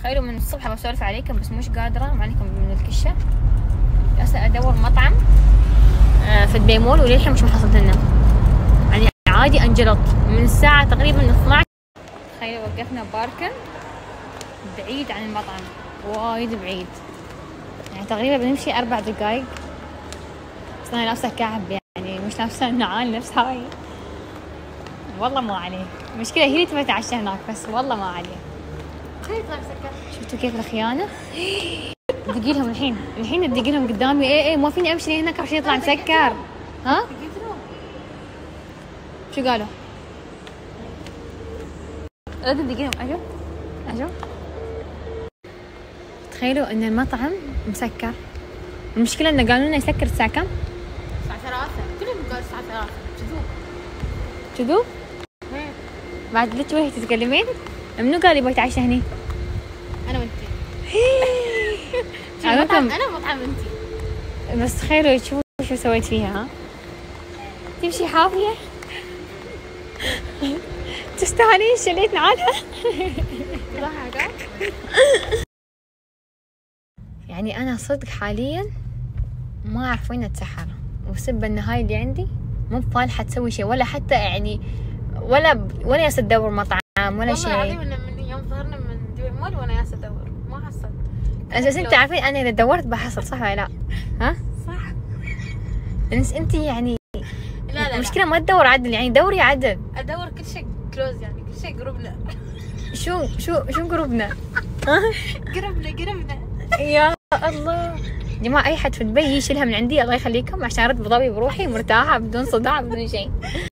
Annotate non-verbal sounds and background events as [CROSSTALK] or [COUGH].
تخيلوا من الصبح بسولف عليكم بس مش قادرة معليكم من الكشة. هسه أدور مطعم آه، في البيمول وللحين مش محصلت لنا. يعني عادي انجلط من الساعة تقريبا 12 تخيلوا وقفنا باركن بعيد عن المطعم. وايد بعيد. يعني تقريبا بنمشي أربع دقايق. بس أنا لابسة كعب يعني مش لابسة النعال نفس هاي. والله ما عليه. المشكلة هي اللي تبغى تعشى هناك بس والله ما عليه. شفتوا كيف الخيانة؟ دقي لهم الحين. الحين تدقي لهم قدامي. إيه إيه ما فيني أمشي هناك عشان يطلع مسكر. ها؟ شو قالوا؟ لازم تدقي لهم. اجوا اجوا تخيلوا إن المطعم مسكر. المشكلة انه قالوا لنا يسكر الساعة كم؟ الساعة ثلاثة. كلهم قالوا الساعة ثلاثة. كذوب كذوب؟ بعد ليش وهي تتكلمين؟ منو قال يبغى يتعشى هني؟ أنا وأنتي. على [LAUGHS] مطعم أنا مطعم أنتي. بس تخيلوا شوفوا شو سويت فيها ها؟ تمشي حافية؟ تستاهلين شليت نعالها يعني أنا صدق حاليا ما أعرف وين أتسحر. وسب إن هاي اللي عندي مو بفالحة تسوي شيء ولا حتى يعني ولا ولا ياس تدور مطعم. ولا والله العظيم شيء من يوم ظهرنا من دبي مول وأنا جالسة أدور ما حصلت بس انت عارفين أنا اذا دورت بحصل صح ولا لا؟ ها؟ صح بس انت يعني لا لا المشكلة ما تدور عدل يعني دوري عدل أدور كل شيء كلوز يعني كل شيء قربنا شو شو شو جروبنا؟ قربنا قربنا يا الله يا جماعة أي حد في دبي يشيلها من عندي الله يخليكم عشان أرد أبو ظبي بروحي مرتاحة بدون صداع بدون شيء